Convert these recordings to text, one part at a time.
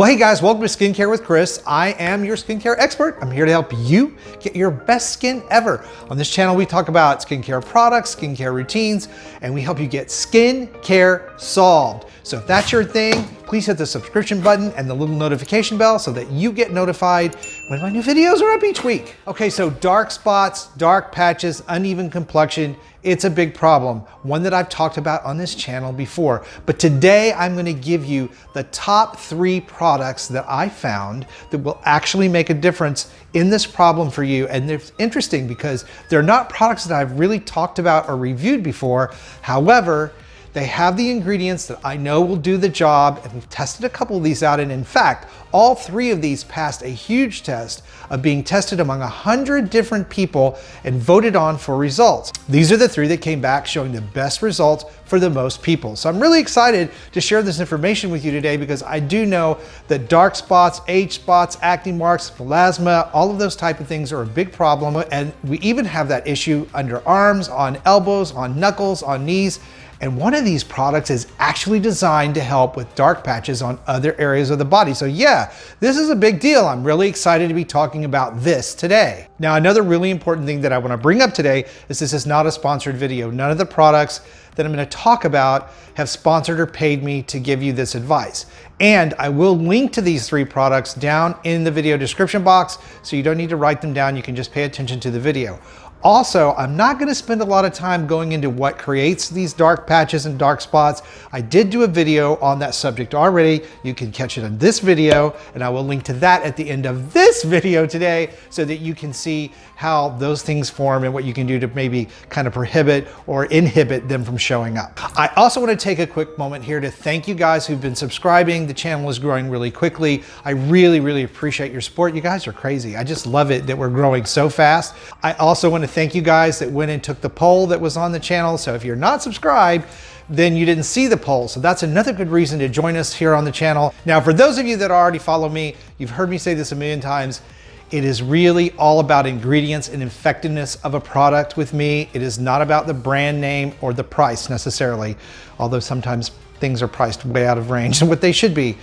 Well, hey guys, welcome to Skincare with Chris. I am your skincare expert. I'm here to help you get your best skin ever. On this channel, we talk about skincare products, skincare routines, and we help you get skin care solved. So if that's your thing, please hit the subscription button and the little notification bell so that you get notified when my new videos are up each week. Okay, so dark spots, dark patches, uneven complexion, it's a big problem, one that I've talked about on this channel before. But today I'm gonna give you the top three products that I found that will actually make a difference in this problem for you. And it's interesting because they're not products that I've really talked about or reviewed before. However, they have the ingredients that I know will do the job, and we've tested a couple of these out. And in fact, all three of these passed a huge test of being tested among 100 different people and voted on for results. These are the three that came back showing the best results for the most people. So I'm really excited to share this information with you today because I do know that dark spots, age spots, acne marks, melasma, all of those type of things are a big problem. And we even have that issue under arms, on elbows, on knuckles, on knees. And one of these products is actually designed to help with dark patches on other areas of the body. So yeah, this is a big deal. I'm really excited to be talking about this today. Now, another really important thing that I wanna bring up today is this is not a sponsored video. None of the products that I'm gonna talk about have sponsored or paid me to give you this advice. And I will link to these three products down in the video description box, so you don't need to write them down, you can just pay attention to the video. Also, I'm not gonna spend a lot of time going into what creates these dark patches and dark spots. I did do a video on that subject already. You can catch it in this video, and I will link to that at the end of this video today so that you can see how those things form and what you can do to maybe kind of prohibit or inhibit them from showing up. I also wanna take a quick moment here to thank you guys who've been subscribing. The channel is growing really quickly. I really, really appreciate your support. You guys are crazy. I just love it that we're growing so fast. I also wanna thank you guys that went and took the poll that was on the channel. So if you're not subscribed, then you didn't see the poll. So that's another good reason to join us here on the channel. Now, for those of you that already follow me, you've heard me say this a million times. It is really all about ingredients and effectiveness of a product with me. It is not about the brand name or the price necessarily, although sometimes things are priced way out of range and what they should be.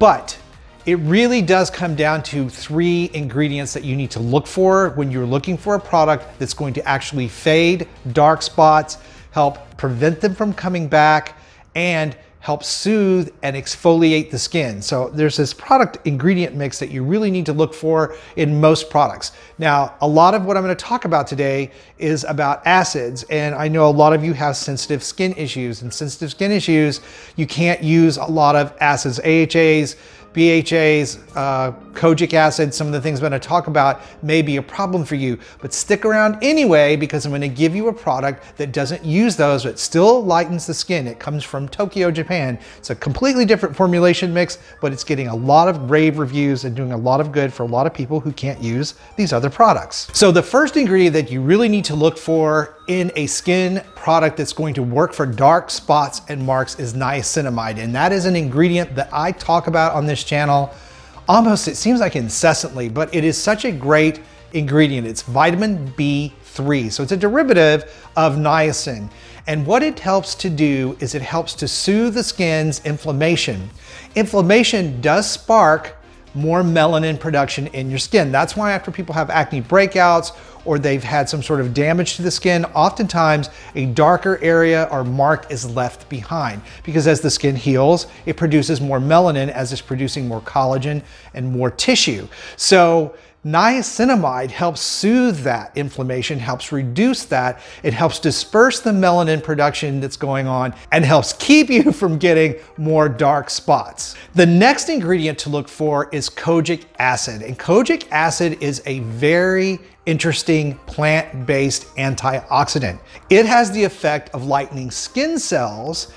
But it really does come down to three ingredients that you need to look for when you're looking for a product that's going to actually fade dark spots, help prevent them from coming back, and help soothe and exfoliate the skin. So there's this product ingredient mix that you really need to look for in most products. Now, a lot of what I'm gonna talk about today is about acids. And I know a lot of you have sensitive skin issues and sensitive skin issues, you can't use a lot of acids, AHAs, BHAs, uh, kojic acid, some of the things I'm gonna talk about may be a problem for you, but stick around anyway because I'm gonna give you a product that doesn't use those, but still lightens the skin. It comes from Tokyo, Japan. It's a completely different formulation mix, but it's getting a lot of rave reviews and doing a lot of good for a lot of people who can't use these other products. So the first ingredient that you really need to look for in a skin product that's going to work for dark spots and marks is niacinamide. And that is an ingredient that I talk about on this channel almost, it seems like incessantly, but it is such a great ingredient. It's vitamin B3. So it's a derivative of niacin. And what it helps to do is it helps to soothe the skin's inflammation. Inflammation does spark more melanin production in your skin. That's why after people have acne breakouts or they've had some sort of damage to the skin, oftentimes a darker area or mark is left behind because as the skin heals, it produces more melanin as it's producing more collagen and more tissue. So Niacinamide helps soothe that inflammation, helps reduce that. It helps disperse the melanin production that's going on and helps keep you from getting more dark spots. The next ingredient to look for is kojic acid. And kojic acid is a very interesting plant-based antioxidant. It has the effect of lightening skin cells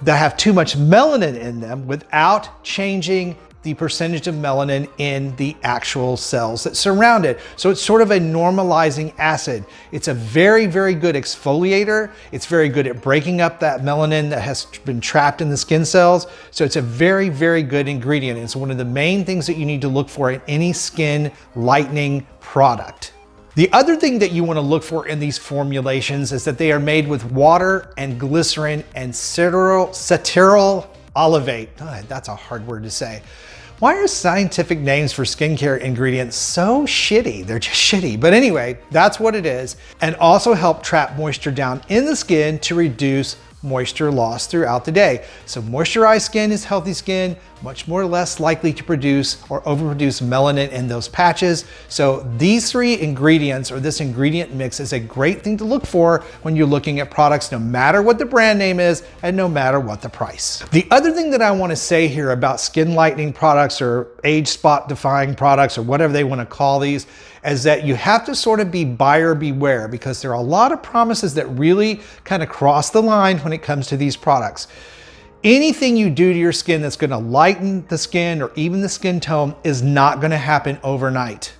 that have too much melanin in them without changing the percentage of melanin in the actual cells that surround it. So it's sort of a normalizing acid. It's a very, very good exfoliator. It's very good at breaking up that melanin that has been trapped in the skin cells. So it's a very, very good ingredient. It's one of the main things that you need to look for in any skin lightening product. The other thing that you want to look for in these formulations is that they are made with water and glycerin and cetyl, cetyl olivate. Oh, that's a hard word to say. Why are scientific names for skincare ingredients so shitty? They're just shitty. But anyway, that's what it is. And also help trap moisture down in the skin to reduce moisture loss throughout the day. So moisturized skin is healthy skin, much more less likely to produce or overproduce melanin in those patches. So these three ingredients or this ingredient mix is a great thing to look for when you're looking at products, no matter what the brand name is and no matter what the price. The other thing that I wanna say here about skin lightening products or age spot defying products or whatever they wanna call these is that you have to sort of be buyer beware because there are a lot of promises that really kind of cross the line when it comes to these products. Anything you do to your skin that's gonna lighten the skin or even the skin tone is not gonna happen overnight.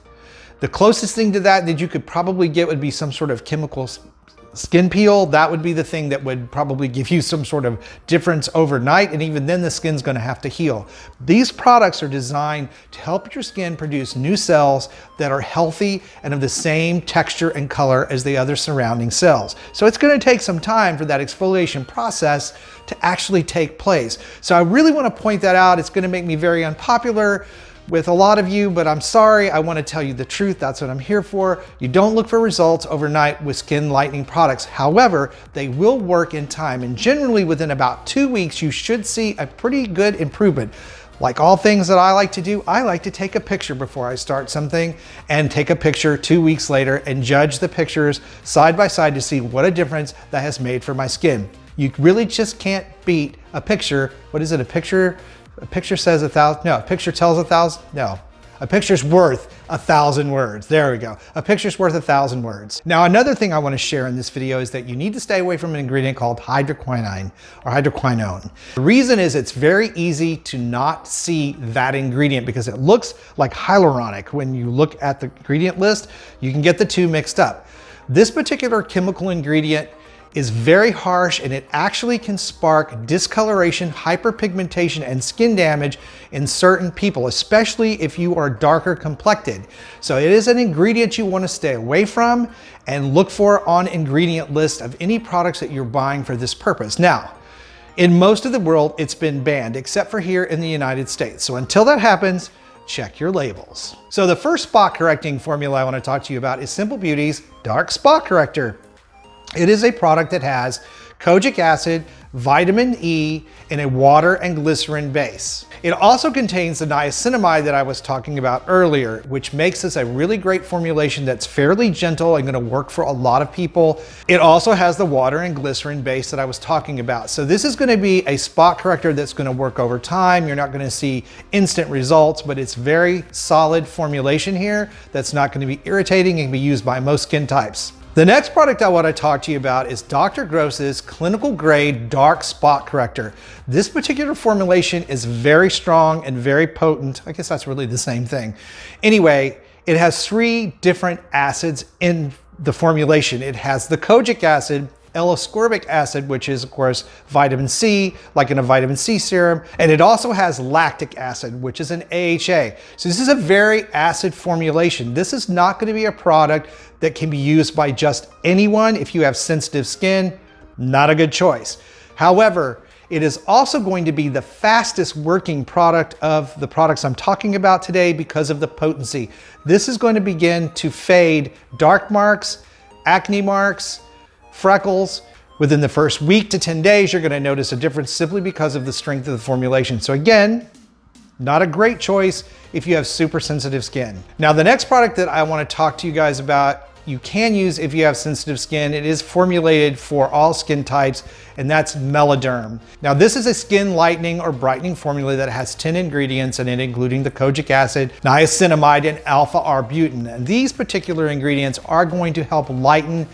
The closest thing to that that you could probably get would be some sort of chemical skin peel, that would be the thing that would probably give you some sort of difference overnight. And even then the skin's gonna have to heal. These products are designed to help your skin produce new cells that are healthy and of the same texture and color as the other surrounding cells. So it's gonna take some time for that exfoliation process to actually take place. So I really wanna point that out. It's gonna make me very unpopular with a lot of you, but I'm sorry, I wanna tell you the truth. That's what I'm here for. You don't look for results overnight with skin lightening products. However, they will work in time and generally within about two weeks, you should see a pretty good improvement. Like all things that I like to do, I like to take a picture before I start something and take a picture two weeks later and judge the pictures side by side to see what a difference that has made for my skin. You really just can't beat a picture. What is it? A picture a picture says a thousand, no, a picture tells a thousand, no. A picture's worth a thousand words. There we go. A picture's worth a thousand words. Now, another thing I wanna share in this video is that you need to stay away from an ingredient called hydroquinone or hydroquinone. The reason is it's very easy to not see that ingredient because it looks like hyaluronic. When you look at the ingredient list, you can get the two mixed up. This particular chemical ingredient is very harsh and it actually can spark discoloration, hyperpigmentation, and skin damage in certain people, especially if you are darker complected. So it is an ingredient you wanna stay away from and look for on ingredient list of any products that you're buying for this purpose. Now, in most of the world, it's been banned, except for here in the United States. So until that happens, check your labels. So the first spot correcting formula I wanna talk to you about is Simple Beauty's Dark Spot Corrector. It is a product that has kojic acid, vitamin E, and a water and glycerin base. It also contains the niacinamide that I was talking about earlier, which makes this a really great formulation that's fairly gentle and gonna work for a lot of people. It also has the water and glycerin base that I was talking about. So this is gonna be a spot corrector that's gonna work over time. You're not gonna see instant results, but it's very solid formulation here that's not gonna be irritating and can be used by most skin types. The next product I want to talk to you about is Dr. Gross's clinical grade dark spot corrector. This particular formulation is very strong and very potent. I guess that's really the same thing. Anyway, it has three different acids in the formulation. It has the kojic acid, L-ascorbic acid, which is of course vitamin C, like in a vitamin C serum. And it also has lactic acid, which is an AHA. So this is a very acid formulation. This is not gonna be a product that can be used by just anyone. If you have sensitive skin, not a good choice. However, it is also going to be the fastest working product of the products I'm talking about today because of the potency. This is going to begin to fade dark marks, acne marks, freckles. Within the first week to 10 days, you're gonna notice a difference simply because of the strength of the formulation. So again, not a great choice if you have super sensitive skin. Now, the next product that I wanna talk to you guys about you can use if you have sensitive skin. It is formulated for all skin types, and that's Meladerm. Now, this is a skin lightening or brightening formula that has 10 ingredients in it, including the kojic acid, niacinamide, and alpha-arbutin. And these particular ingredients are going to help lighten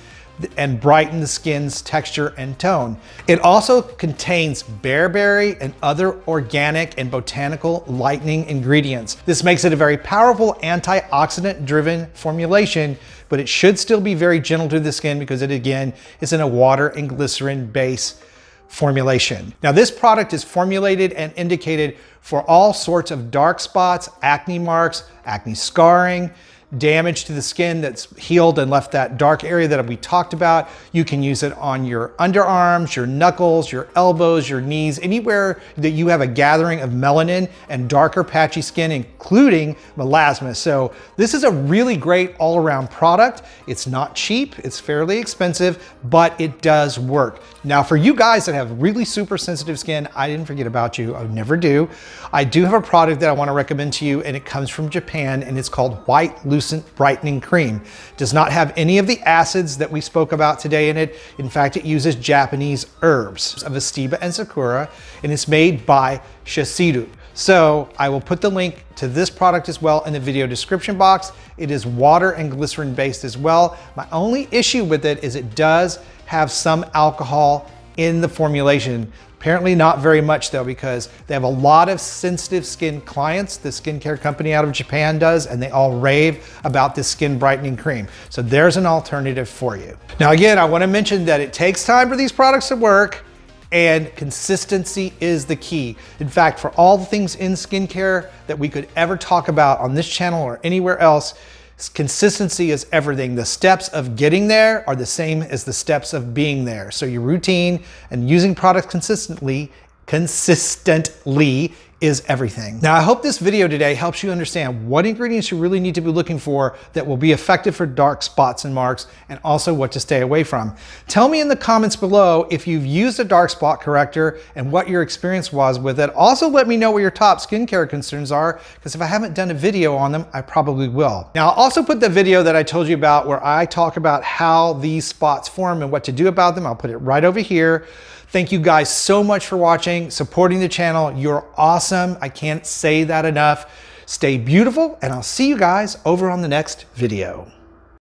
and brighten the skin's texture and tone. It also contains bearberry and other organic and botanical lightening ingredients. This makes it a very powerful antioxidant driven formulation, but it should still be very gentle to the skin because it again is in a water and glycerin base formulation. Now this product is formulated and indicated for all sorts of dark spots, acne marks, acne scarring, damage to the skin that's healed and left that dark area that we talked about. You can use it on your underarms, your knuckles, your elbows, your knees, anywhere that you have a gathering of melanin and darker patchy skin, including melasma. So this is a really great all-around product. It's not cheap, it's fairly expensive, but it does work. Now for you guys that have really super sensitive skin, I didn't forget about you, I never do. I do have a product that I wanna recommend to you and it comes from Japan and it's called White Lucent Brightening Cream. Does not have any of the acids that we spoke about today in it. In fact, it uses Japanese herbs of Aceba and Sakura and it's made by Shiseido. So I will put the link to this product as well in the video description box. It is water and glycerin based as well. My only issue with it is it does have some alcohol in the formulation. Apparently not very much though, because they have a lot of sensitive skin clients. The skincare company out of Japan does, and they all rave about this skin brightening cream. So there's an alternative for you. Now again, I wanna mention that it takes time for these products to work and consistency is the key. In fact, for all the things in skincare that we could ever talk about on this channel or anywhere else, consistency is everything. The steps of getting there are the same as the steps of being there. So your routine and using products consistently, consistently is everything. Now, I hope this video today helps you understand what ingredients you really need to be looking for that will be effective for dark spots and marks, and also what to stay away from. Tell me in the comments below if you've used a dark spot corrector and what your experience was with it. Also, let me know what your top skincare concerns are, because if I haven't done a video on them, I probably will. Now, I'll also put the video that I told you about where I talk about how these spots form and what to do about them. I'll put it right over here. Thank you guys so much for watching, supporting the channel. You're awesome. I can't say that enough. Stay beautiful, and I'll see you guys over on the next video.